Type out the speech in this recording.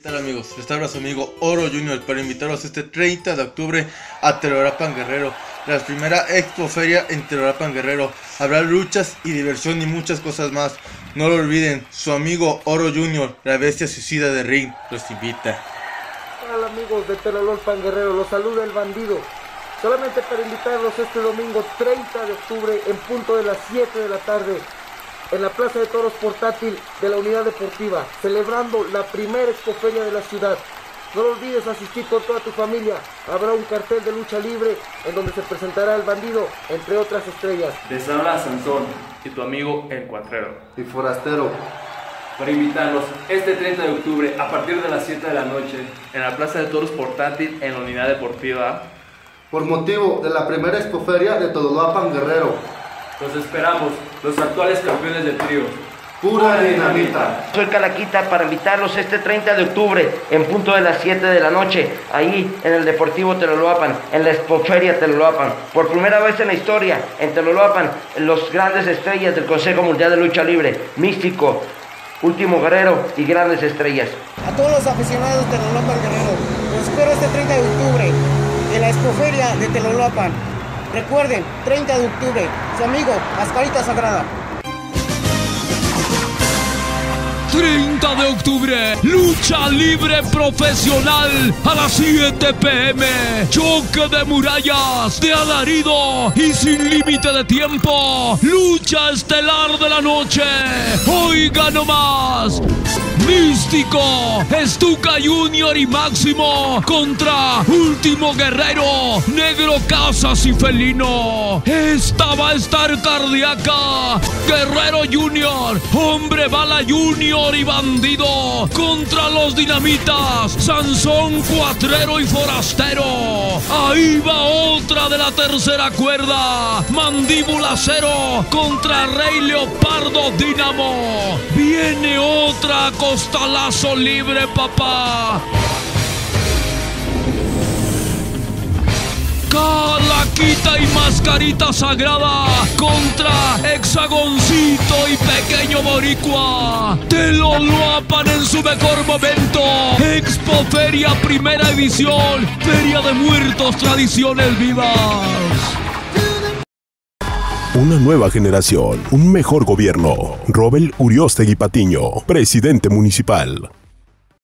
¿Qué tal amigos? Les habla su amigo Oro Junior para invitaros este 30 de octubre a Terorapan Guerrero, la primera expo feria en Terorapan Guerrero. Habrá luchas y diversión y muchas cosas más. No lo olviden, su amigo Oro Junior, la bestia suicida de Ring, los invita. Hola amigos de Terorapan Guerrero, los saluda el bandido. Solamente para invitarlos este domingo 30 de octubre en punto de las 7 de la tarde en la Plaza de Toros Portátil de la Unidad Deportiva, celebrando la primera expoferia de la ciudad. No olvides asistir con toda tu familia. Habrá un cartel de lucha libre en donde se presentará el bandido, entre otras estrellas. Les habla Sansón y tu amigo El Cuatrero. Y Forastero. Para invitarlos este 30 de octubre a partir de las 7 de la noche en la Plaza de Toros Portátil en la Unidad Deportiva. Por motivo de la primera expoferia de Todolapan Guerrero. Los esperamos, los actuales campeones del trío. Pura dinamita. Soy Calaquita para invitarlos este 30 de octubre en punto de las 7 de la noche, ahí en el Deportivo Teloloapan, en la Expoferia Teloloapan. Por primera vez en la historia, en Teloloapan, los grandes estrellas del Consejo Mundial de Lucha Libre, Místico, Último Guerrero y grandes estrellas. A todos los aficionados de Teloloapan Guerrero, los espero este 30 de octubre en la Expoferia de Teloloapan. Recuerden, 30 de octubre, su amigo Mascarita Sagrada. 30 de octubre, lucha libre profesional a las 7 pm. Choque de murallas, de alarido y sin límite de tiempo. Lucha estelar de la noche. Oiga nomás. Místico, Estuca Junior y Máximo contra Último Guerrero, Negro Casas y Felino. Esta va a estar cardíaca. Guerrero Junior, Hombre Bala Junior y Bandido contra los Dinamitas, Sansón Cuatrero y Forastero. Ahí va de la tercera cuerda, Mandíbula Cero contra Rey Leopardo Dinamo. Viene otra costalazo libre, papá. Calaquita y mascarita sagrada contra Hexagoncito y pequeño boricua. Te lo loapan en su mejor momento. Expo Feria Primera Edición. Feria de Muertos, tradiciones vivas. Una nueva generación, un mejor gobierno. Robel Uriostegui Patiño, presidente municipal.